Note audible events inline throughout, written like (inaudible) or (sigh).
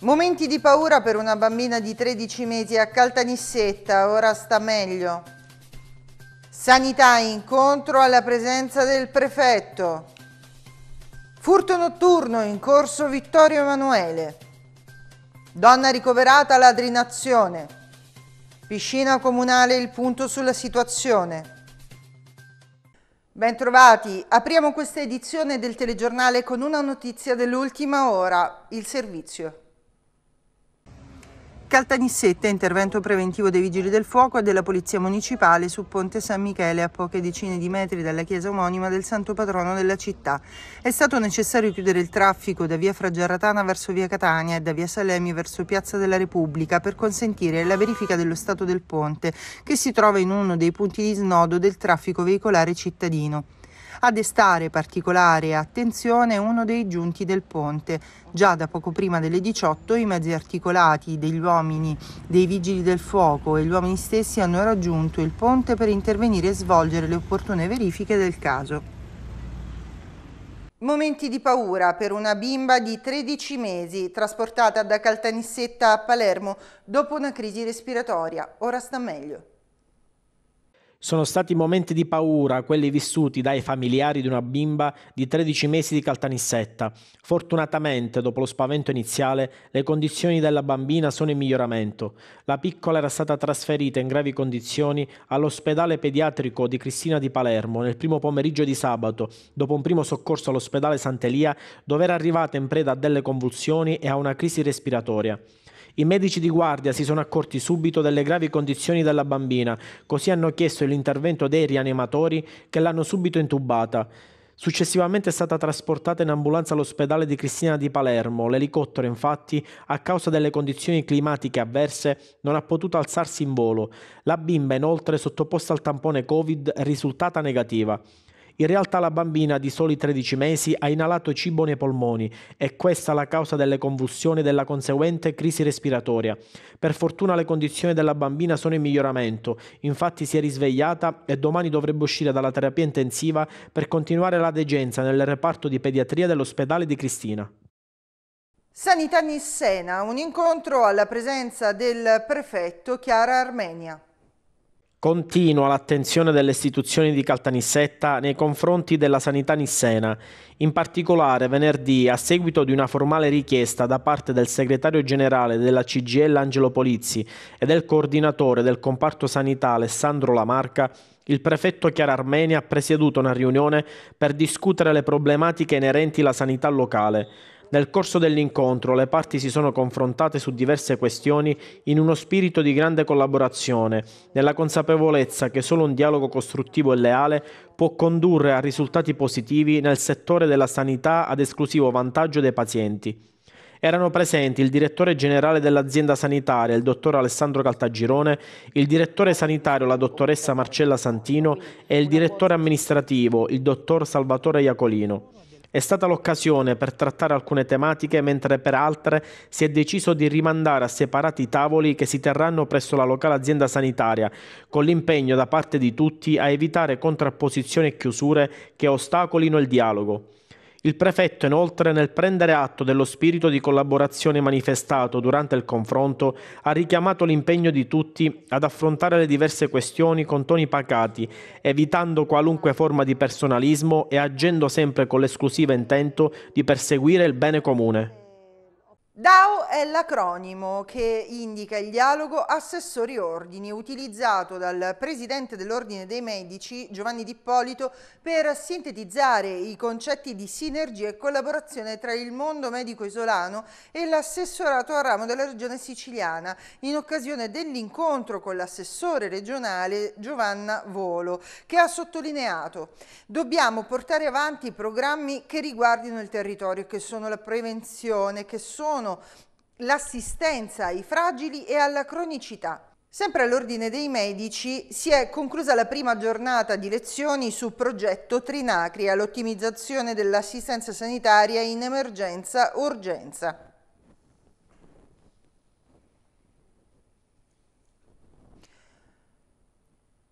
Momenti di paura per una bambina di 13 mesi a Caltanissetta, ora sta meglio. Sanità incontro alla presenza del prefetto. Furto notturno in corso Vittorio Emanuele. Donna ricoverata ladrinazione. Piscina comunale il punto sulla situazione. Bentrovati, apriamo questa edizione del telegiornale con una notizia dell'ultima ora, il servizio. Caltanissette, intervento preventivo dei Vigili del Fuoco e della Polizia Municipale su Ponte San Michele a poche decine di metri dalla chiesa omonima del Santo Patrono della città. È stato necessario chiudere il traffico da via Fragerratana verso via Catania e da via Salemi verso Piazza della Repubblica per consentire la verifica dello stato del ponte che si trova in uno dei punti di snodo del traffico veicolare cittadino. A destare particolare attenzione uno dei giunti del ponte. Già da poco prima delle 18 i mezzi articolati degli uomini dei vigili del fuoco e gli uomini stessi hanno raggiunto il ponte per intervenire e svolgere le opportune verifiche del caso. Momenti di paura per una bimba di 13 mesi trasportata da Caltanissetta a Palermo dopo una crisi respiratoria. Ora sta meglio. Sono stati momenti di paura quelli vissuti dai familiari di una bimba di 13 mesi di Caltanissetta. Fortunatamente, dopo lo spavento iniziale, le condizioni della bambina sono in miglioramento. La piccola era stata trasferita in gravi condizioni all'ospedale pediatrico di Cristina di Palermo nel primo pomeriggio di sabato, dopo un primo soccorso all'ospedale Sant'Elia, dove era arrivata in preda a delle convulsioni e a una crisi respiratoria. I medici di guardia si sono accorti subito delle gravi condizioni della bambina, così hanno chiesto l'intervento dei rianimatori che l'hanno subito intubata. Successivamente è stata trasportata in ambulanza all'ospedale di Cristina di Palermo. L'elicottero, infatti, a causa delle condizioni climatiche avverse, non ha potuto alzarsi in volo. La bimba, inoltre, sottoposta al tampone Covid, è risultata negativa. In realtà la bambina di soli 13 mesi ha inalato cibo nei polmoni e questa la causa delle convulsioni e della conseguente crisi respiratoria. Per fortuna le condizioni della bambina sono in miglioramento, infatti si è risvegliata e domani dovrebbe uscire dalla terapia intensiva per continuare la degenza nel reparto di pediatria dell'ospedale di Cristina. Sanità Nissena, un incontro alla presenza del prefetto Chiara Armenia. Continua l'attenzione delle istituzioni di Caltanissetta nei confronti della sanità nissena. In particolare, venerdì, a seguito di una formale richiesta da parte del segretario generale della CGL Angelo Polizzi e del coordinatore del comparto sanità Alessandro Lamarca, il prefetto Chiara Armenia ha presieduto una riunione per discutere le problematiche inerenti alla sanità locale. Nel corso dell'incontro le parti si sono confrontate su diverse questioni in uno spirito di grande collaborazione, nella consapevolezza che solo un dialogo costruttivo e leale può condurre a risultati positivi nel settore della sanità ad esclusivo vantaggio dei pazienti. Erano presenti il direttore generale dell'azienda sanitaria, il dottor Alessandro Caltagirone, il direttore sanitario, la dottoressa Marcella Santino e il direttore amministrativo, il dottor Salvatore Iacolino. È stata l'occasione per trattare alcune tematiche, mentre per altre si è deciso di rimandare a separati tavoli che si terranno presso la locale azienda sanitaria, con l'impegno da parte di tutti a evitare contrapposizioni e chiusure che ostacolino il dialogo. Il prefetto inoltre nel prendere atto dello spirito di collaborazione manifestato durante il confronto ha richiamato l'impegno di tutti ad affrontare le diverse questioni con toni pacati, evitando qualunque forma di personalismo e agendo sempre con l'esclusivo intento di perseguire il bene comune. DAO è l'acronimo che indica il dialogo assessori-ordini utilizzato dal presidente dell'Ordine dei Medici Giovanni D'Ippolito per sintetizzare i concetti di sinergia e collaborazione tra il mondo medico isolano e l'assessorato a ramo della regione siciliana in occasione dell'incontro con l'assessore regionale Giovanna Volo che ha sottolineato dobbiamo portare avanti programmi che riguardino il territorio che sono la prevenzione, che sono sono l'assistenza ai fragili e alla cronicità. Sempre all'ordine dei medici si è conclusa la prima giornata di lezioni sul progetto Trinacria, l'ottimizzazione dell'assistenza sanitaria in emergenza-urgenza.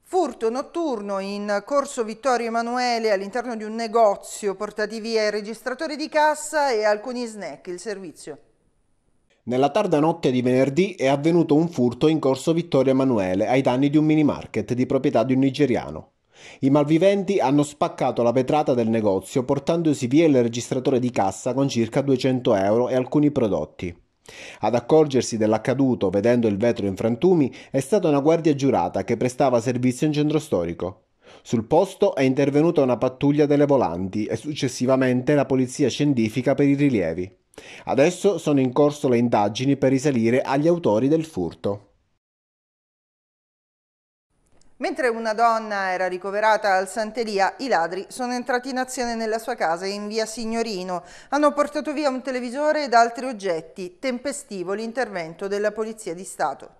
Furto notturno in corso Vittorio Emanuele all'interno di un negozio, portati via il registratore di cassa e alcuni snack, il servizio. Nella tarda notte di venerdì è avvenuto un furto in corso Vittorio Emanuele ai danni di un mini market di proprietà di un nigeriano. I malviventi hanno spaccato la vetrata del negozio portandosi via il registratore di cassa con circa 200 euro e alcuni prodotti. Ad accorgersi dell'accaduto vedendo il vetro in frantumi è stata una guardia giurata che prestava servizio in centro storico. Sul posto è intervenuta una pattuglia delle volanti e successivamente la polizia scientifica per i rilievi. Adesso sono in corso le indagini per risalire agli autori del furto. Mentre una donna era ricoverata al Santeria, i ladri sono entrati in azione nella sua casa in via Signorino. Hanno portato via un televisore ed altri oggetti. Tempestivo l'intervento della Polizia di Stato.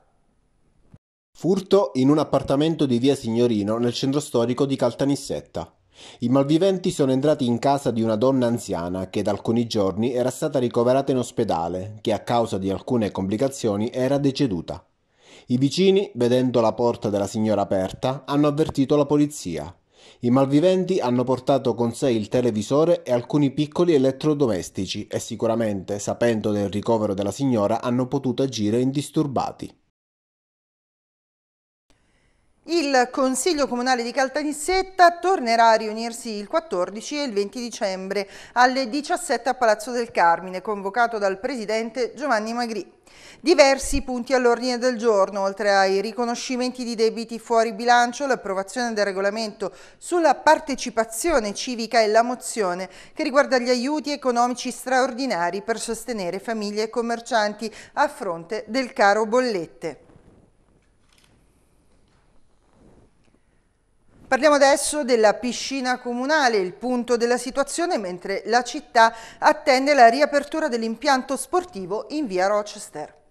Furto in un appartamento di via Signorino nel centro storico di Caltanissetta. I malviventi sono entrati in casa di una donna anziana che da alcuni giorni era stata ricoverata in ospedale, che a causa di alcune complicazioni era deceduta. I vicini, vedendo la porta della signora aperta, hanno avvertito la polizia. I malviventi hanno portato con sé il televisore e alcuni piccoli elettrodomestici e sicuramente, sapendo del ricovero della signora, hanno potuto agire indisturbati. Il Consiglio Comunale di Caltanissetta tornerà a riunirsi il 14 e il 20 dicembre alle 17 a Palazzo del Carmine, convocato dal Presidente Giovanni Magri. Diversi punti all'ordine del giorno, oltre ai riconoscimenti di debiti fuori bilancio, l'approvazione del regolamento sulla partecipazione civica e la mozione che riguarda gli aiuti economici straordinari per sostenere famiglie e commercianti a fronte del caro bollette. Parliamo adesso della piscina comunale, il punto della situazione mentre la città attende la riapertura dell'impianto sportivo in via Rochester.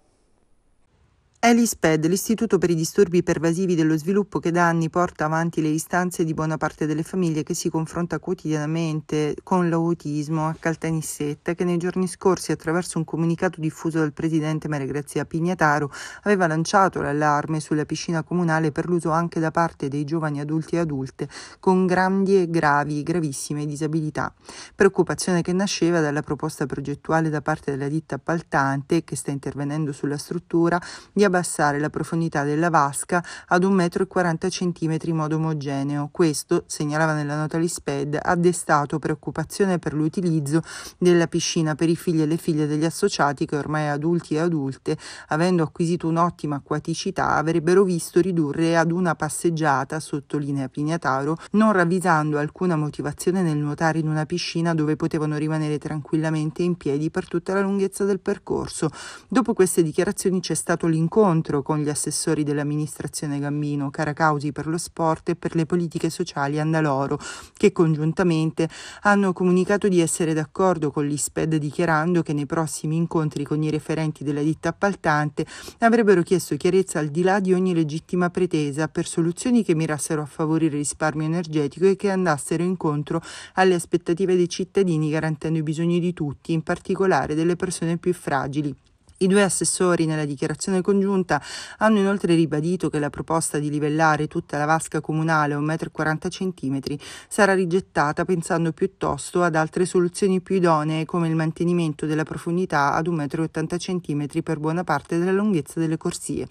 È l'ISPED, l'Istituto per i disturbi pervasivi dello sviluppo, che da anni porta avanti le istanze di buona parte delle famiglie che si confronta quotidianamente con l'autismo a Caltanissetta, che nei giorni scorsi, attraverso un comunicato diffuso dal presidente Maria Grazia Pignataro, aveva lanciato l'allarme sulla piscina comunale per l'uso anche da parte dei giovani adulti e adulte con grandi e gravi, gravissime disabilità. Preoccupazione che nasceva dalla proposta progettuale da parte della ditta appaltante, che sta intervenendo sulla struttura, di abbassare la profondità della vasca ad 1,40 m in modo omogeneo. Questo, segnalava nella nota l'ISPED, ha destato preoccupazione per l'utilizzo della piscina per i figli e le figlie degli associati che ormai adulti e adulte, avendo acquisito un'ottima acquaticità, avrebbero visto ridurre ad una passeggiata, sottolinea Pignataro, non ravvisando alcuna motivazione nel nuotare in una piscina dove potevano rimanere tranquillamente in piedi per tutta la lunghezza del percorso. Dopo queste dichiarazioni c'è stato l'incontro incontro con gli assessori dell'amministrazione Gambino, Caracausi per lo sport e per le politiche sociali Andaloro, che congiuntamente hanno comunicato di essere d'accordo con l'ISPED dichiarando che nei prossimi incontri con i referenti della ditta appaltante avrebbero chiesto chiarezza al di là di ogni legittima pretesa per soluzioni che mirassero a favorire il risparmio energetico e che andassero incontro alle aspettative dei cittadini garantendo i bisogni di tutti, in particolare delle persone più fragili. I due assessori nella dichiarazione congiunta hanno inoltre ribadito che la proposta di livellare tutta la vasca comunale a 1,40 m sarà rigettata pensando piuttosto ad altre soluzioni più idonee come il mantenimento della profondità ad 1,80 m per buona parte della lunghezza delle corsie.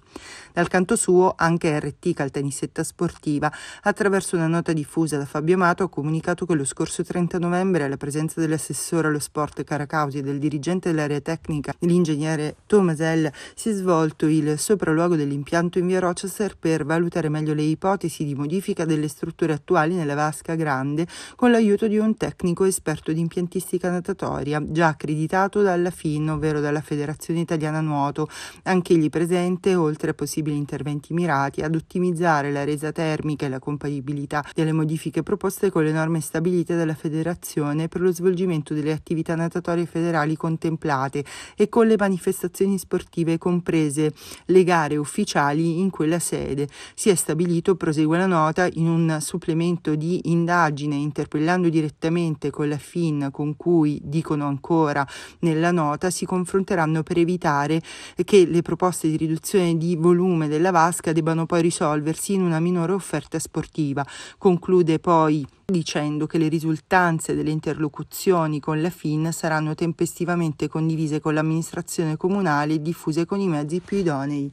Dal canto suo anche RT Caltanissetta Sportiva attraverso una nota diffusa da Fabio Amato ha comunicato che lo scorso 30 novembre alla presenza dell'assessore allo sport Caracausi e del dirigente dell'area tecnica l'ingegnere Tomasel si è svolto il sopralluogo dell'impianto in via Rochester per valutare meglio le ipotesi di modifica delle strutture attuali nella vasca grande con l'aiuto di un tecnico esperto di impiantistica natatoria già accreditato dalla FIN, ovvero dalla Federazione Italiana Nuoto, anch'egli presente oltre a possibili interventi mirati ad ottimizzare la resa termica e la compatibilità delle modifiche proposte con le norme stabilite dalla Federazione per lo svolgimento delle attività natatorie federali contemplate e con le manifestazioni manifestazioni sportive comprese le gare ufficiali in quella sede. Si è stabilito, prosegue la nota, in un supplemento di indagine interpellando direttamente con la FIN con cui, dicono ancora nella nota, si confronteranno per evitare che le proposte di riduzione di volume della vasca debbano poi risolversi in una minore offerta sportiva. Conclude poi dicendo che le risultanze delle interlocuzioni con la FIN saranno tempestivamente condivise con l'amministrazione comunale e diffuse con i mezzi più idonei.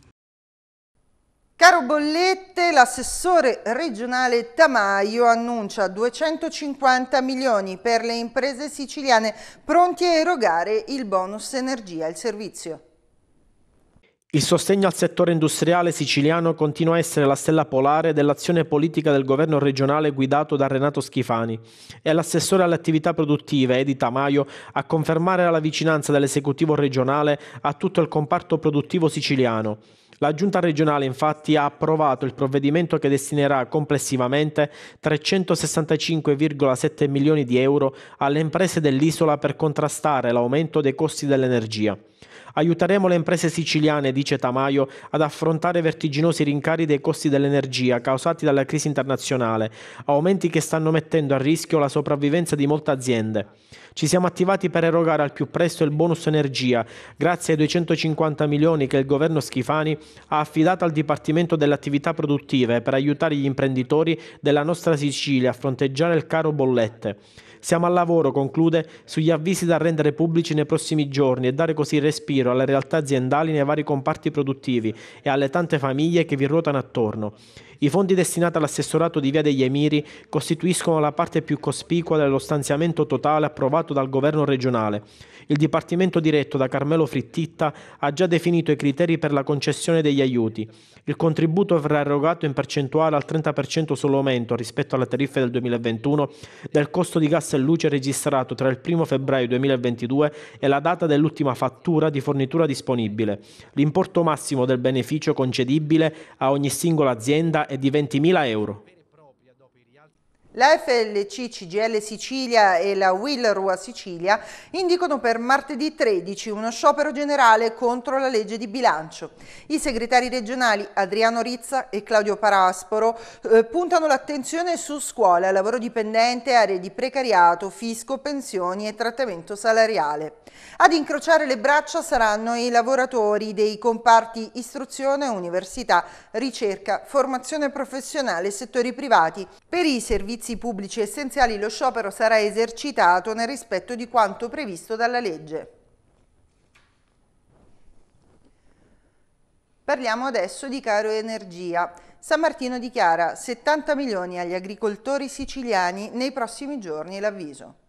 Caro Bollette, l'assessore regionale Tamaio annuncia 250 milioni per le imprese siciliane pronti a erogare il bonus energia, il servizio. Il sostegno al settore industriale siciliano continua a essere la stella polare dell'azione politica del governo regionale guidato da Renato Schifani e l'assessore alle attività produttive Edi Tamaio a confermare la vicinanza dell'esecutivo regionale a tutto il comparto produttivo siciliano. La Giunta regionale infatti ha approvato il provvedimento che destinerà complessivamente 365,7 milioni di euro alle imprese dell'isola per contrastare l'aumento dei costi dell'energia. Aiuteremo le imprese siciliane, dice Tamaio, ad affrontare vertiginosi rincari dei costi dell'energia causati dalla crisi internazionale, aumenti che stanno mettendo a rischio la sopravvivenza di molte aziende. Ci siamo attivati per erogare al più presto il bonus energia, grazie ai 250 milioni che il governo Schifani ha affidato al Dipartimento delle attività produttive per aiutare gli imprenditori della nostra Sicilia a fronteggiare il caro bollette. Siamo al lavoro, conclude, sugli avvisi da rendere pubblici nei prossimi giorni e dare così respiro alle realtà aziendali nei vari comparti produttivi e alle tante famiglie che vi ruotano attorno. I fondi destinati all'assessorato di Via degli Emiri costituiscono la parte più cospicua dello stanziamento totale approvato dal governo regionale. Il Dipartimento diretto da Carmelo Frittitta ha già definito i criteri per la concessione degli aiuti. Il contributo verrà erogato in percentuale al 30% solo aumento rispetto alle tariffe del 2021 del costo di gas e luce registrato tra il 1 febbraio 2022 e la data dell'ultima fattura di fornitura disponibile. L'importo massimo del beneficio concedibile a ogni singola azienda è di 20.000 euro. La FLC CGL Sicilia e la Will Rua Sicilia indicano per martedì 13 uno sciopero generale contro la legge di bilancio. I segretari regionali Adriano Rizza e Claudio Parasporo eh, puntano l'attenzione su scuola, lavoro dipendente, aree di precariato, fisco, pensioni e trattamento salariale. Ad incrociare le braccia saranno i lavoratori dei comparti istruzione, università, ricerca, formazione professionale e settori privati. Per i servizi servizi pubblici essenziali lo sciopero sarà esercitato nel rispetto di quanto previsto dalla legge. Parliamo adesso di caro energia. San Martino dichiara 70 milioni agli agricoltori siciliani nei prossimi giorni l'avviso.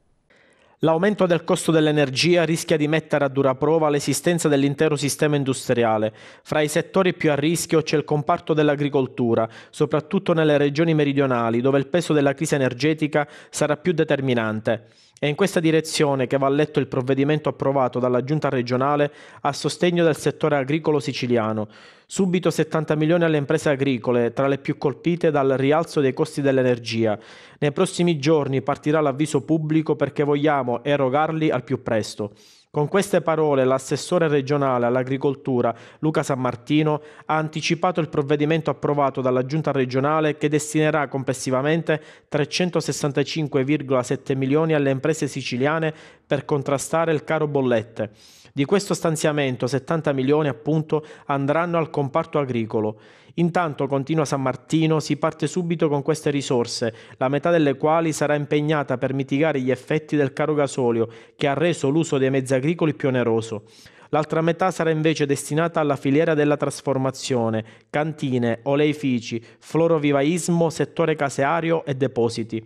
L'aumento del costo dell'energia rischia di mettere a dura prova l'esistenza dell'intero sistema industriale. Fra i settori più a rischio c'è il comparto dell'agricoltura, soprattutto nelle regioni meridionali, dove il peso della crisi energetica sarà più determinante. È in questa direzione che va letto il provvedimento approvato dalla Giunta regionale a sostegno del settore agricolo siciliano. Subito 70 milioni alle imprese agricole, tra le più colpite dal rialzo dei costi dell'energia. Nei prossimi giorni partirà l'avviso pubblico perché vogliamo erogarli al più presto. Con queste parole l'assessore regionale all'agricoltura Luca San Martino ha anticipato il provvedimento approvato dalla giunta regionale che destinerà complessivamente 365,7 milioni alle imprese siciliane per contrastare il caro bollette. Di questo stanziamento 70 milioni appunto andranno al comparto agricolo. Intanto, continua San Martino, si parte subito con queste risorse, la metà delle quali sarà impegnata per mitigare gli effetti del caro gasolio che ha reso l'uso dei mezzi agricoli più oneroso. L'altra metà sarà invece destinata alla filiera della trasformazione, cantine, oleifici, florovivaismo, settore caseario e depositi.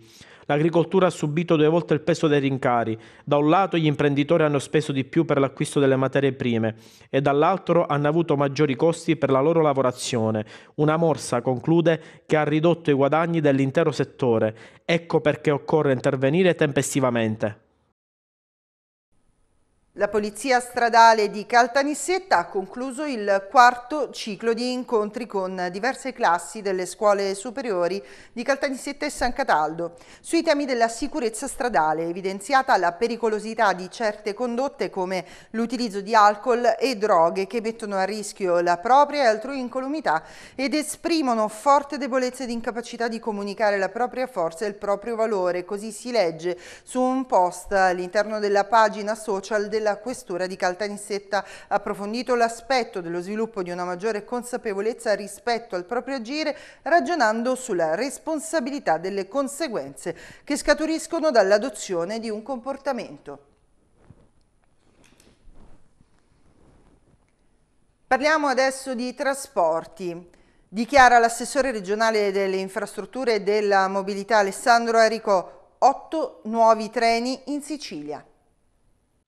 L'agricoltura ha subito due volte il peso dei rincari. Da un lato gli imprenditori hanno speso di più per l'acquisto delle materie prime e dall'altro hanno avuto maggiori costi per la loro lavorazione. Una morsa, conclude, che ha ridotto i guadagni dell'intero settore. Ecco perché occorre intervenire tempestivamente. La Polizia Stradale di Caltanissetta ha concluso il quarto ciclo di incontri con diverse classi delle scuole superiori di Caltanissetta e San Cataldo. Sui temi della sicurezza stradale, evidenziata la pericolosità di certe condotte come l'utilizzo di alcol e droghe che mettono a rischio la propria e altrui incolumità ed esprimono forte debolezza ed incapacità di comunicare la propria forza e il proprio valore, così si legge su un post all'interno della pagina social della della Questura di Caltanissetta ha approfondito l'aspetto dello sviluppo di una maggiore consapevolezza rispetto al proprio agire, ragionando sulla responsabilità delle conseguenze che scaturiscono dall'adozione di un comportamento. Parliamo adesso di trasporti. Dichiara l'assessore regionale delle infrastrutture e della mobilità Alessandro Arico, otto nuovi treni in Sicilia.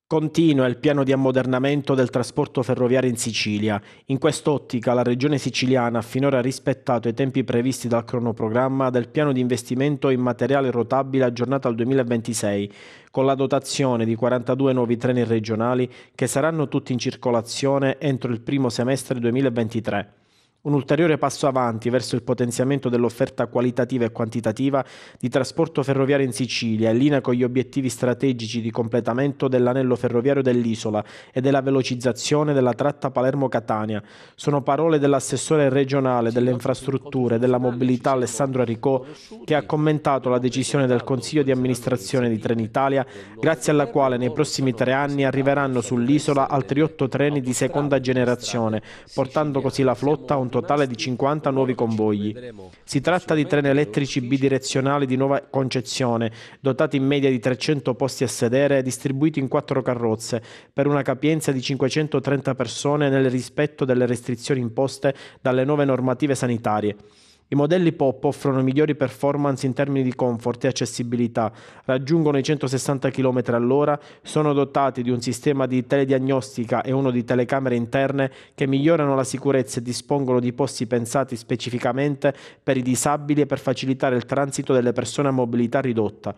Continua il piano di ammodernamento del trasporto ferroviario in Sicilia. In quest'ottica la regione siciliana ha finora rispettato i tempi previsti dal cronoprogramma del piano di investimento in materiale rotabile aggiornato al 2026, con la dotazione di 42 nuovi treni regionali che saranno tutti in circolazione entro il primo semestre 2023. Un ulteriore passo avanti verso il potenziamento dell'offerta qualitativa e quantitativa di trasporto ferroviario in Sicilia, in linea con gli obiettivi strategici di completamento dell'anello ferroviario dell'isola e della velocizzazione della tratta Palermo-Catania. Sono parole dell'assessore regionale delle infrastrutture e della mobilità Alessandro Aricò, che ha commentato la decisione del Consiglio di amministrazione di Trenitalia, grazie alla quale nei prossimi tre anni arriveranno sull'isola altri otto treni di seconda generazione, portando così la flotta a un totale di 50 nuovi convogli. Si tratta di treni elettrici bidirezionali di nuova concezione, dotati in media di 300 posti a sedere, distribuiti in quattro carrozze, per una capienza di 530 persone nel rispetto delle restrizioni imposte dalle nuove normative sanitarie. I modelli pop offrono migliori performance in termini di comfort e accessibilità, raggiungono i 160 km all'ora, sono dotati di un sistema di telediagnostica e uno di telecamere interne che migliorano la sicurezza e dispongono di posti pensati specificamente per i disabili e per facilitare il transito delle persone a mobilità ridotta.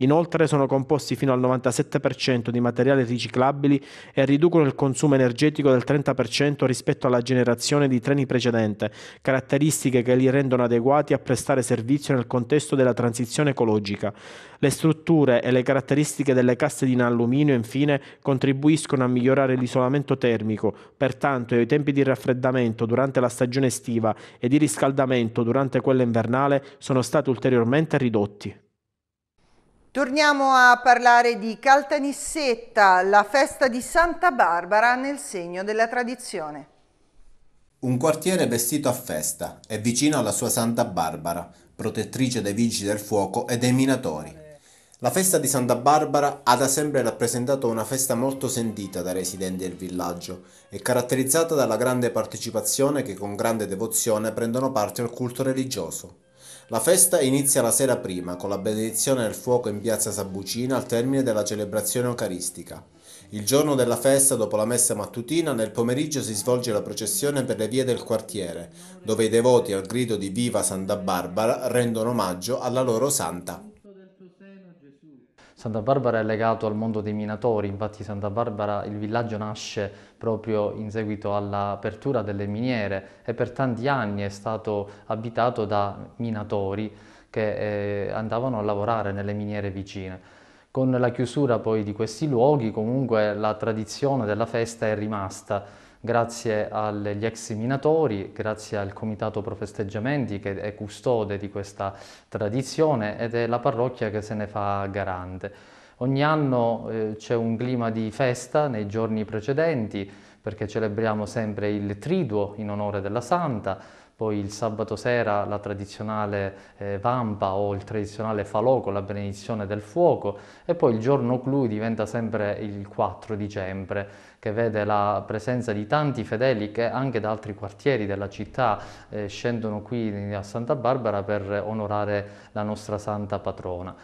Inoltre sono composti fino al 97% di materiali riciclabili e riducono il consumo energetico del 30% rispetto alla generazione di treni precedente, caratteristiche che li rendono adeguati a prestare servizio nel contesto della transizione ecologica. Le strutture e le caratteristiche delle casse in alluminio, infine, contribuiscono a migliorare l'isolamento termico, pertanto i tempi di raffreddamento durante la stagione estiva e di riscaldamento durante quella invernale sono stati ulteriormente ridotti. Torniamo a parlare di Caltanissetta, la festa di Santa Barbara nel segno della tradizione. Un quartiere vestito a festa è vicino alla sua Santa Barbara, protettrice dei vigili del fuoco e dei minatori. La festa di Santa Barbara ha da sempre rappresentato una festa molto sentita dai residenti del villaggio e caratterizzata dalla grande partecipazione che con grande devozione prendono parte al culto religioso. La festa inizia la sera prima con la benedizione del fuoco in piazza Sabucina al termine della celebrazione eucaristica. Il giorno della festa, dopo la messa mattutina, nel pomeriggio si svolge la processione per le vie del quartiere, dove i devoti al grido di Viva Santa Barbara rendono omaggio alla loro santa. Santa Barbara è legato al mondo dei minatori, infatti Santa Barbara, il villaggio nasce proprio in seguito all'apertura delle miniere e per tanti anni è stato abitato da minatori che eh, andavano a lavorare nelle miniere vicine. Con la chiusura poi di questi luoghi comunque la tradizione della festa è rimasta grazie agli ex minatori, grazie al Comitato Pro Festeggiamenti che è custode di questa tradizione ed è la parrocchia che se ne fa garante. Ogni anno eh, c'è un clima di festa nei giorni precedenti perché celebriamo sempre il triduo in onore della Santa, poi il sabato sera la tradizionale eh, vampa o il tradizionale falò con la benedizione del fuoco e poi il giorno clou diventa sempre il 4 dicembre che vede la presenza di tanti fedeli che anche da altri quartieri della città eh, scendono qui a Santa Barbara per onorare la nostra santa patrona.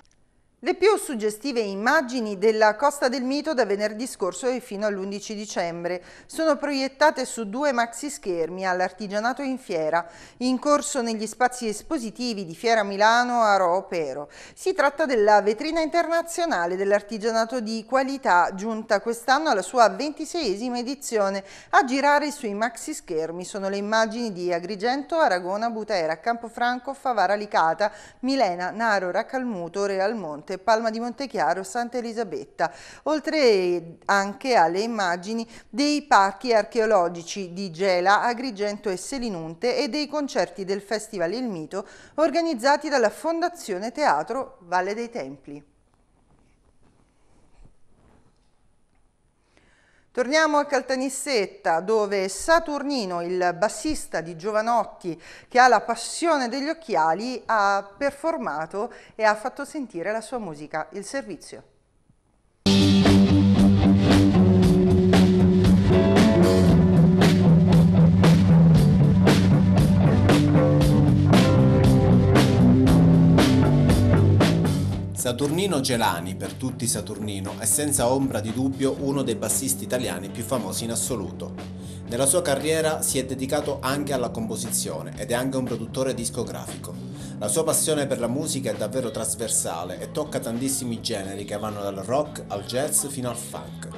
Le più suggestive immagini della Costa del Mito da venerdì scorso e fino all'11 dicembre sono proiettate su due maxi schermi all'Artigianato in Fiera, in corso negli spazi espositivi di Fiera Milano a Ro Pero. Si tratta della vetrina internazionale dell'artigianato di qualità, giunta quest'anno alla sua ventiseiesima edizione. A girare sui maxi schermi sono le immagini di Agrigento, Aragona, Butera, Campofranco, Favara Licata, Milena, Naro, Raccalmuto, Realmonte Monte, Palma di Montechiaro, Santa Elisabetta, oltre anche alle immagini dei parchi archeologici di Gela, Agrigento e Selinunte e dei concerti del Festival Il Mito organizzati dalla Fondazione Teatro Valle dei Templi. Torniamo a Caltanissetta dove Saturnino, il bassista di Giovanotti che ha la passione degli occhiali, ha performato e ha fatto sentire la sua musica, il servizio. Saturnino Gelani, per tutti Saturnino, è senza ombra di dubbio uno dei bassisti italiani più famosi in assoluto. Nella sua carriera si è dedicato anche alla composizione ed è anche un produttore discografico. La sua passione per la musica è davvero trasversale e tocca tantissimi generi che vanno dal rock al jazz fino al funk.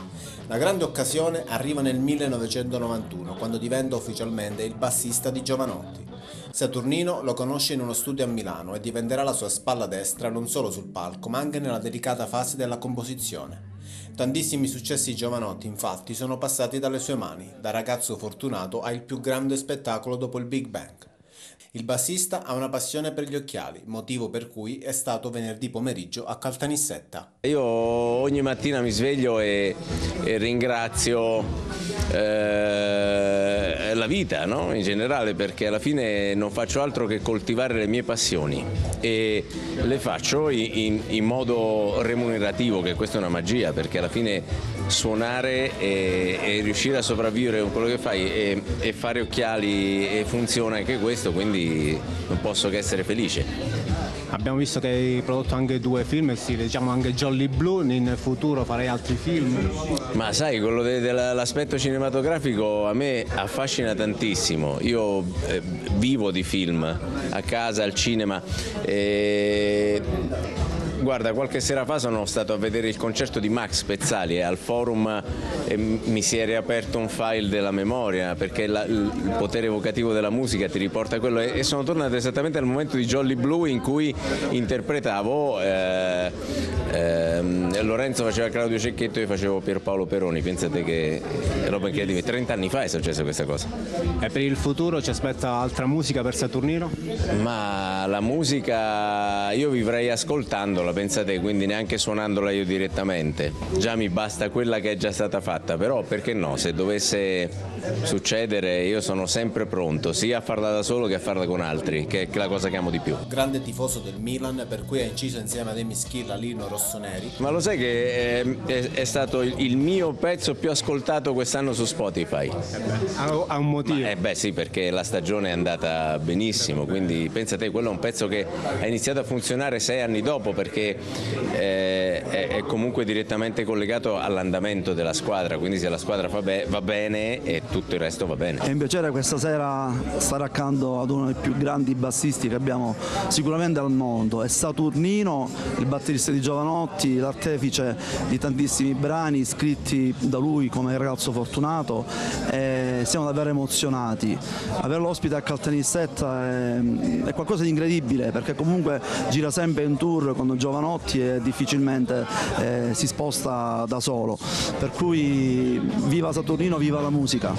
La grande occasione arriva nel 1991 quando diventa ufficialmente il bassista di Giovanotti. Saturnino lo conosce in uno studio a Milano e diventerà la sua spalla destra non solo sul palco ma anche nella delicata fase della composizione. Tantissimi successi giovanotti infatti sono passati dalle sue mani, da ragazzo fortunato a il più grande spettacolo dopo il Big Bang. Il bassista ha una passione per gli occhiali, motivo per cui è stato venerdì pomeriggio a Caltanissetta. Io ogni mattina mi sveglio e, e ringrazio eh, la vita no? in generale perché alla fine non faccio altro che coltivare le mie passioni e le faccio in, in modo remunerativo, che questa è una magia perché alla fine suonare e, e riuscire a sopravvivere con quello che fai e, e fare occhiali funziona anche questo, quindi non posso che essere felice. Abbiamo visto che hai prodotto anche due film, sì, diciamo anche Jolly Blue, in futuro farei altri film. Ma sai, quello de- dell'aspetto cinematografico a me affascina tantissimo. Io eh, vivo di film a casa, al cinema. E Guarda, qualche sera fa sono stato a vedere il concerto di Max Pezzali e al forum e mi si è riaperto un file della memoria perché la, il potere evocativo della musica ti riporta a quello e, sono tornato esattamente al momento di Jolly Blue in cui interpretavo eh, eh, Lorenzo faceva Claudio Cecchetto e io facevo Pierpaolo Peroni, pensate che è roba incredibile, 30 anni fa è successa questa cosa. E per il futuro ci aspetta altra musica per Saturnino? Ma la musica io vivrei ascoltandola, pensate, quindi neanche suonandola io direttamente. Già mi basta quella che è già stata fatta, però perché no, se dovesse succedere io sono sempre pronto, sia a farla da solo che a farla con altri, che è la cosa che amo di più. Grande tifoso del Milan, per cui ha inciso insieme ad Emi Schilla Lino Rossoneri. Ma lo sai che è, è, è stato il, il, mio pezzo più ascoltato quest'anno su Spotify? Ha un motivo? Ma, eh beh sì, perché la stagione è andata benissimo, quindi pensa te, quello è un pezzo che ha iniziato a funzionare sei anni dopo perché eh, è, comunque direttamente collegato all'andamento della squadra, quindi se la squadra va bene e tutto il resto va bene. È un piacere questa sera stare accanto ad uno dei più grandi bassisti che abbiamo sicuramente al mondo, è Saturnino, il batterista di Giovanotti, l'artefice di tantissimi brani scritti da lui come il ragazzo fortunato e siamo davvero emozionati. Averlo ospite a Caltanissetta è, è qualcosa di incredibile perché comunque gira sempre in tour con Giovanotti e difficilmente eh, si sposta da solo. Per cui viva Saturnino, viva la musica.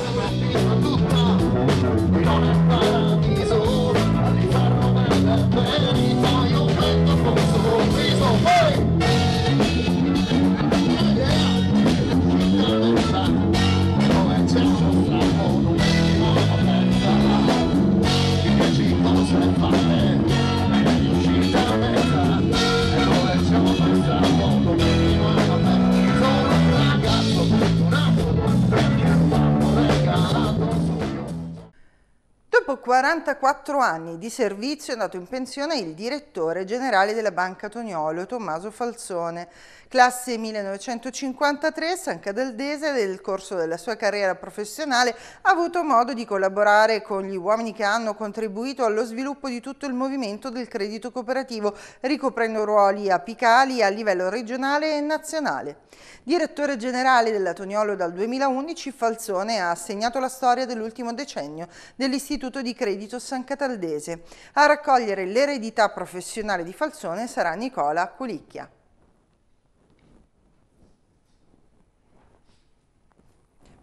Dopo 44 anni di servizio è andato in pensione il direttore generale della Banca Toniolo, Tommaso Falzone. Classe 1953, San Cadaldese, nel corso della sua carriera professionale ha avuto modo di collaborare con gli uomini che hanno contribuito allo sviluppo di tutto il movimento del credito cooperativo, ricoprendo ruoli apicali a livello regionale e nazionale. Direttore generale della Toniolo dal 2011, Falzone ha segnato la storia dell'ultimo decennio dell'Istituto di Credito San Cataldese. A raccogliere l'eredità professionale di Falzone sarà Nicola Pulicchia.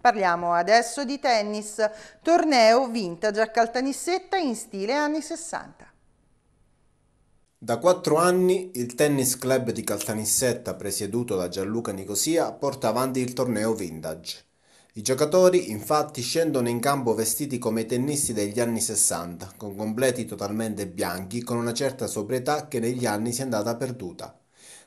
Parliamo adesso di tennis, torneo vintage a Caltanissetta in stile anni 60. Da quattro anni il tennis club di Caltanissetta, presieduto da Gianluca Nicosia, porta avanti il torneo vintage. I giocatori infatti scendono in campo vestiti come i tennisti degli anni 60, con completi totalmente bianchi, con una certa sobrietà che negli anni si è andata perduta.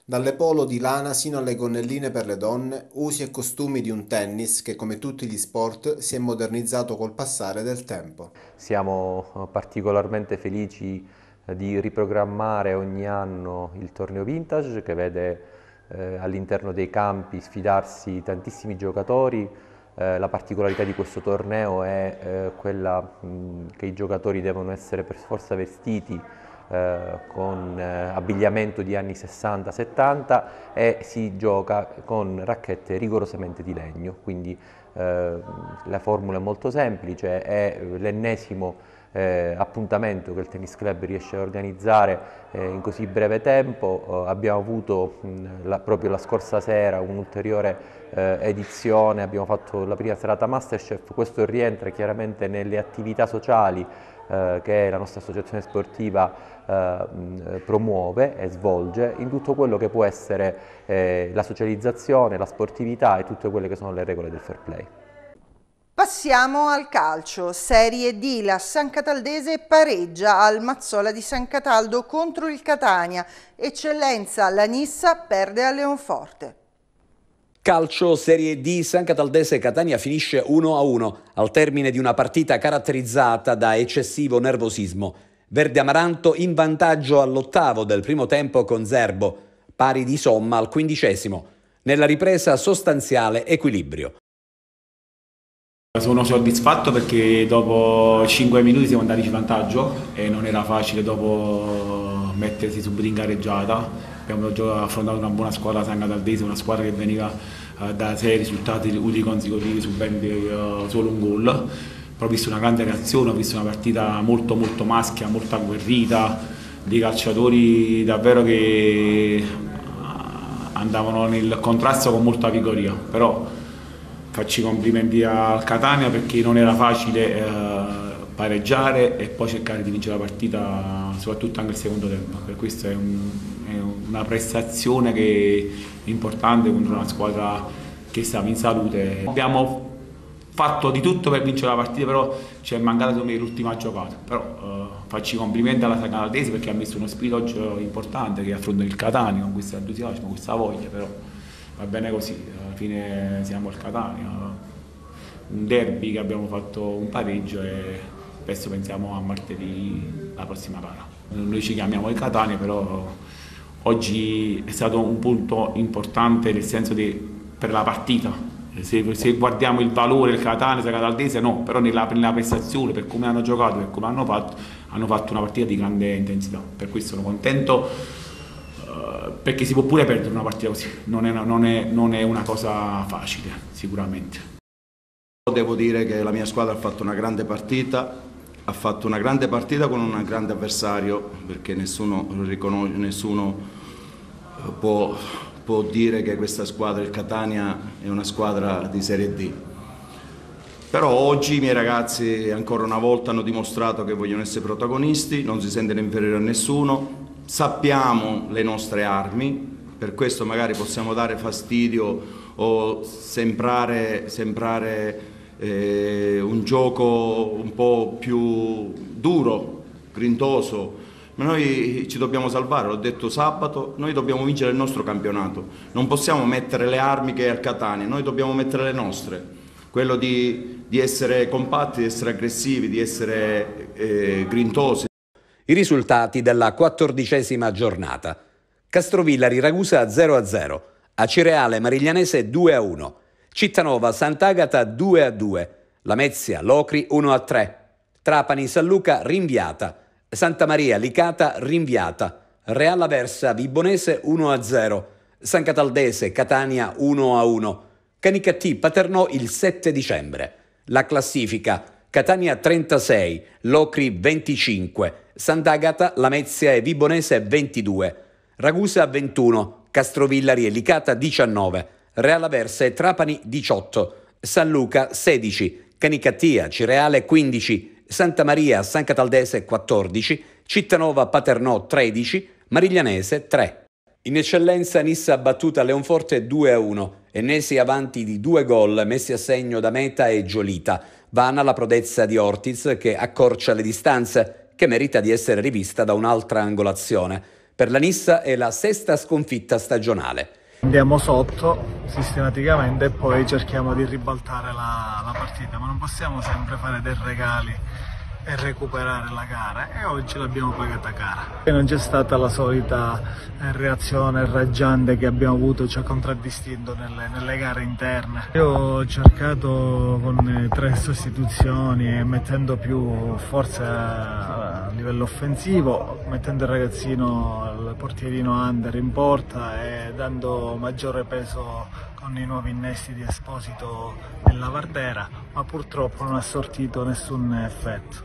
Dalle polo di lana sino alle gonnelline per le donne, usi e costumi di un tennis che come tutti gli sport si è modernizzato col passare del tempo. Siamo eh, particolarmente felici eh, di riprogrammare ogni anno il torneo vintage che vede eh, all'interno dei campi sfidarsi tantissimi giocatori. Eh, la particolarità di questo torneo è eh, quella mh, che i giocatori devono essere per forza vestiti eh, con eh, abbigliamento di anni 60-70 e si gioca con racchette rigorosamente di legno, quindi eh, la formula è molto semplice, è l'ennesimo eh, appuntamento che il Tennis Club riesce a organizzare eh, in così breve tempo. Eh, abbiamo avuto mh, la, proprio la scorsa sera un'ulteriore eh, edizione, abbiamo fatto la prima serata Masterchef, questo rientra chiaramente nelle attività sociali eh, che la nostra associazione sportiva eh, promuove e svolge in tutto quello che può essere eh, la socializzazione, la sportività e tutte quelle che sono le regole del fair play. Passiamo al calcio. Serie D, la San Cataldese pareggia al Mazzola di San Cataldo contro il Catania. Eccellenza, la Nissa perde a Leonforte. Calcio Serie D San Cataldese Catania finisce 1-1 al termine di una partita caratterizzata da eccessivo nervosismo. Verde Amaranto in vantaggio all'ottavo del primo tempo con Zerbo, pari di somma al quindicesimo. Nella ripresa sostanziale equilibrio. Sono soddisfatto perché dopo 5 minuti siamo andati in vantaggio e non era facile dopo mettersi subito in gareggiata abbiamo affrontato una buona squadra San Cataldese, una squadra che veniva uh, da sei risultati utili consecutivi subendo uh, solo un gol. Però ho visto una grande reazione, ho visto una partita molto molto maschia, molto agguerrita, dei calciatori davvero che andavano nel contrasto con molta vigoria. Però faccio i complimenti al Catania perché non era facile eh, pareggiare e poi cercare di vincere la partita, soprattutto anche il secondo tempo. Per questo è un, una prestazione che è importante contro una squadra che stava in salute. Abbiamo fatto di tutto per vincere la partita, però ci è mancata l'ultima giocata. Però eh, faccio i complimenti alla Canadese perché ha messo uno spirito oggi importante che affronta il Catania con questo entusiasmo, questa voglia, però va bene così, alla fine siamo al Catania. Un derby che abbiamo fatto un pareggio e adesso pensiamo a martedì la prossima gara. Noi ci chiamiamo il Catania, però oggi è stato un punto importante nel senso di, per la partita. Se, se, guardiamo il valore del Catania, del Cataldese, no, però nella, nella, prestazione, per come hanno giocato, per come hanno fatto, hanno fatto una partita di grande intensità. Per questo sono contento perché si può pure perdere una partita così, non è, non, è, non è una cosa facile, sicuramente. Devo dire che la mia squadra ha fatto una grande partita, ha fatto una grande partita con un grande avversario perché nessuno, nessuno eh, può, può, dire che questa squadra, il Catania, è una squadra di Serie D. Però oggi i miei ragazzi ancora una volta hanno dimostrato che vogliono essere protagonisti, non si sentono inferiori a nessuno, sappiamo le nostre armi, per questo magari possiamo dare fastidio o sembrare, sembrare eh, un gioco un po' più duro, grintoso, ma noi ci dobbiamo salvare, l'ho detto sabato, noi dobbiamo vincere il nostro campionato, non possiamo mettere le armi che è al Catania, noi dobbiamo mettere le nostre, quello di, di essere compatti, di essere aggressivi, di essere eh, grintosi. I risultati della quattordicesima giornata. Castrovillari Ragusa 0-0, Acireale Mariglianese 2-1. Cittanova Sant'Agata 2 a 2, Lamezia Locri 1 a 3, Trapani San Luca rinviata, Santa Maria Licata rinviata, Real Aversa Vibonese 1 a 0, San Cataldese Catania 1 a 1, Canicattì Paternò il 7 dicembre. La classifica Catania 36, Locri 25, Sant'Agata, Lamezia e Vibonese 22, Ragusa 21, Castrovillari e Licata 19, Real Aversa e Trapani 18, San Luca 16, Canicattia, Cireale 15, Santa Maria, San Cataldese 14, Cittanova Paternò 13, Mariglianese 3. In eccellenza Nissa battuta Leonforte 2-1, Ennesi avanti di due gol messi a segno da Meta e Giolita. Vana la prodezza di Ortiz che accorcia le distanze, che merita di essere rivista da un'altra angolazione. Per la Nissa è la sesta sconfitta stagionale. Andiamo sotto sistematicamente e poi cerchiamo di ribaltare la, la partita, ma non possiamo sempre fare dei regali e recuperare la gara e oggi l'abbiamo pagata cara. E non c'è stata la solita eh, reazione raggiante che abbiamo avuto, ci ha contraddistinto nelle, nelle gare interne. Io ho cercato con eh, tre sostituzioni e mettendo più forza a livello offensivo, mettendo il ragazzino, il portierino under in porta e dando maggiore peso con i nuovi innesti di Esposito nella Vardera, ma purtroppo non ha sortito nessun effetto.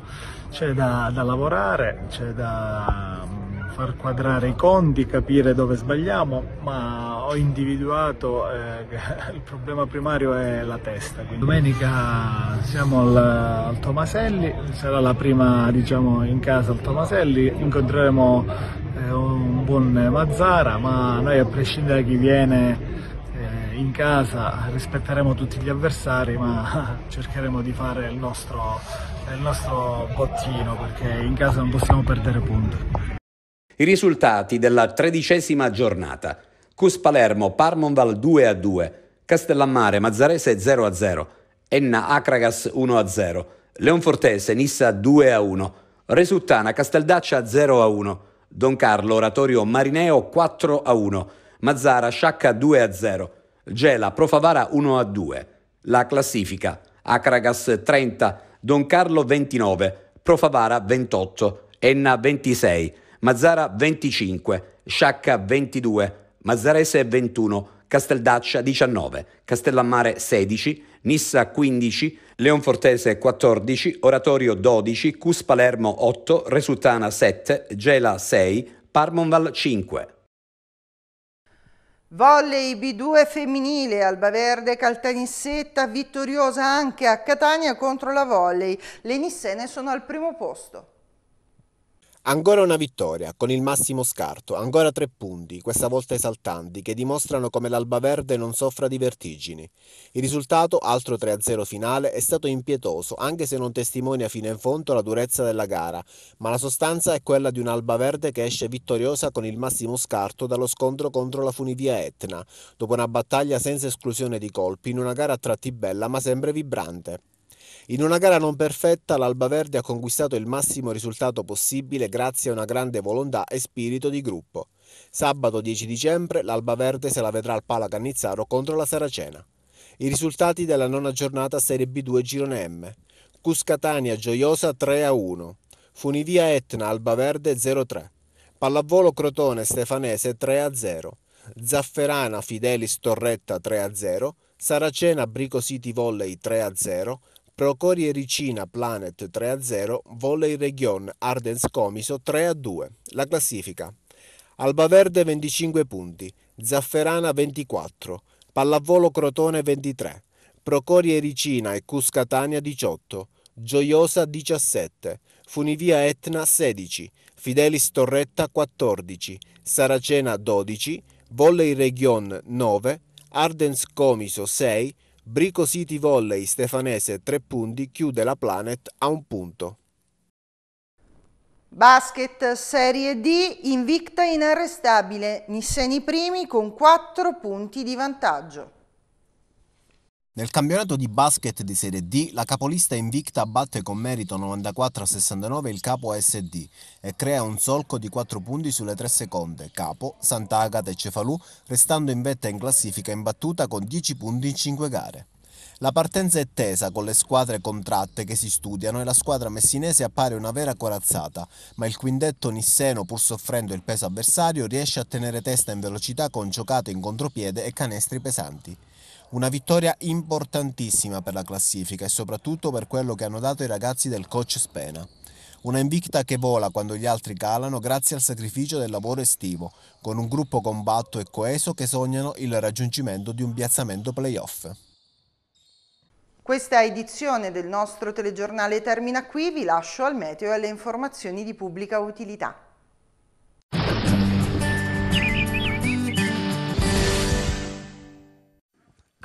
C'è da, da lavorare, c'è da um, far quadrare i conti, capire dove sbagliamo, ma ho individuato eh, che (laughs) il problema primario è la testa. Quindi domenica siamo al, al, Tomaselli, sarà la prima diciamo, in casa al Tomaselli, incontreremo eh, un buon Mazzara, ma noi a prescindere da chi viene in casa rispetteremo tutti gli avversari ma cercheremo di fare il nostro, il nostro bottino perché in casa non possiamo perdere punti. I risultati della tredicesima giornata. Cus Palermo, Parmonval 2 a 2, Castellammare, Mazzarese 0 a 0, Enna Acragas 1 a 0, Leonfortese, Nissa 2 a 1, Resuttana, Casteldaccia 0 a 1, Don Carlo, Oratorio Marineo 4 a 1, Mazzara, Sciacca 2 a 0, Gela, Profavara 1 a 2. La classifica. Acragas 30, Don Carlo 29, Profavara 28, Enna 26, Mazzara 25, Sciacca 22, Mazzarese 21, Casteldaccia 19, Castellammare 16, Nissa 15, Leonfortese 14, Oratorio 12, Cus Palermo 8, Resutana 7, Gela 6, Parmonval 5. Volley B2 femminile, Albaverde Caltanissetta vittoriosa anche a Catania contro la Volley. Le nissene sono al primo posto. Ancora una vittoria, con il massimo scarto, ancora tre punti, questa volta esaltanti, che dimostrano come l'Alba Verde non soffra di vertigini. Il risultato, altro 3-0 finale, è stato impietoso, anche se non testimonia fino in fondo la durezza della gara, ma la sostanza è quella di un'Alba Verde che esce vittoriosa con il massimo scarto dallo scontro contro la Funivia Etna, dopo una battaglia senza esclusione di colpi in una gara a tratti bella ma sempre vibrante. In una gara non perfetta, l'Alba Verde ha conquistato il massimo risultato possibile grazie a una grande volontà e spirito di gruppo. Sabato 10 dicembre l'Alba Verde se la vedrà al Pala Cannizzaro contro la Saracena. I risultati della nona giornata Serie B2 Girone M. Cuscatania Gioiosa 3 a 1. Funivia Etna Alba Verde 0-3. Pallavolo Crotone Stefanese 3 a 0. Zafferana Fidelis Torretta 3 a 0. Saracena Brico City Volley 3 a 0. Procori Ricina Planet 3-0, Volley Region Ardens Comiso 3-2. La classifica. Albaverde 25 punti, Zafferana 24, Pallavolo Crotone 23, Procori Ricina e Cuscatania 18, Gioiosa 17, Funivia Etna 16, Fidelis Torretta 14, Saracena 12, Volley Region 9, Ardens Comiso 6, Brico City Volley Stefanese 3 punti chiude la Planet a un punto. Basket Serie D, invicta inarrestabile, Nisseni primi con 4 punti di vantaggio. Nel campionato di basket di Serie D, la capolista invicta batte con merito 94 a 69 il capo SD e crea un solco di 4 punti sulle tre seconde, Capo, Sant'Agata e Cefalù, restando in vetta in classifica imbattuta con 10 punti in 5 gare. La partenza è tesa con le squadre contratte che si studiano e la squadra messinese appare una vera corazzata, ma il quindetto nisseno, pur soffrendo il peso avversario, riesce a tenere testa in velocità con giocate in contropiede e canestri pesanti. Una vittoria importantissima per la classifica e soprattutto per quello che hanno dato i ragazzi del coach Spena. Una invicta che vola quando gli altri calano grazie al sacrificio del lavoro estivo, con un gruppo combatto e coeso che sognano il raggiungimento di un piazzamento playoff. Questa edizione del nostro telegiornale termina qui, vi lascio al meteo e alle informazioni di pubblica utilità.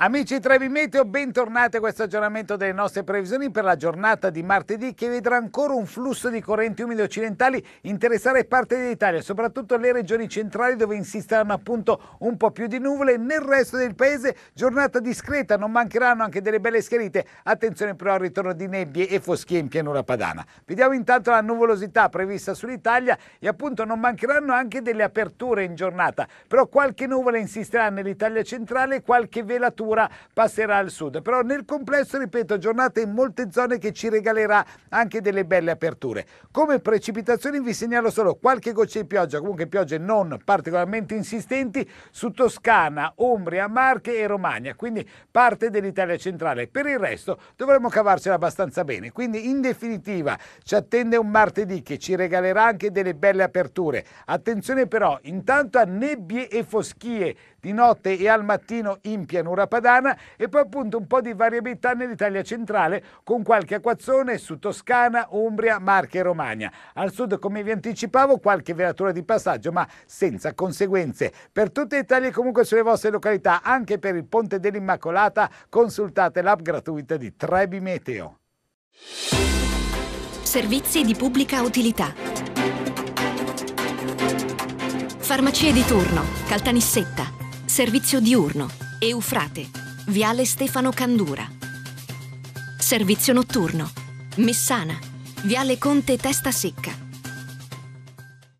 Amici Trevi Meteo, bentornati a questo aggiornamento delle nostre previsioni per la giornata di martedì che vedrà ancora un flusso di correnti umide occidentali interessare parte dell'Italia, soprattutto le regioni centrali dove insisteranno appunto un po' più di nuvole. Nel resto del paese giornata discreta, non mancheranno anche delle belle schiarite. Attenzione però al ritorno di nebbie e foschie in pianura padana. Vediamo intanto la nuvolosità prevista sull'Italia e appunto non mancheranno anche delle aperture in giornata, però qualche nuvola insisterà nell'Italia centrale qualche velatura passerà al sud. Però nel complesso, ripeto, giornata in molte zone che ci regalerà anche delle belle aperture. Come precipitazioni vi segnalo solo qualche goccia di pioggia, comunque piogge non particolarmente insistenti su Toscana, Umbria, Marche e Romagna, quindi parte dell'Italia centrale. Per il resto dovremo cavarcela abbastanza bene. Quindi in definitiva ci attende un martedì che ci regalerà anche delle belle aperture. Attenzione però intanto a nebbie e foschie di notte e al mattino in pianura padana e poi appunto un po' di variabilità nell'Italia centrale con qualche acquazzone su Toscana, Umbria, Marche e Romagna. Al sud, come vi anticipavo, qualche velatura di passaggio ma senza conseguenze. Per tutta l'Italia e comunque sulle vostre località, anche per il Ponte dell'Immacolata, consultate l'app gratuita di Trebi Meteo. Servizi di pubblica utilità. Farmacie di turno, Caltanissetta, Servizio diurno, Eufrate, Viale Stefano Candura. Servizio notturno, Messana, Viale Conte Testa Secca.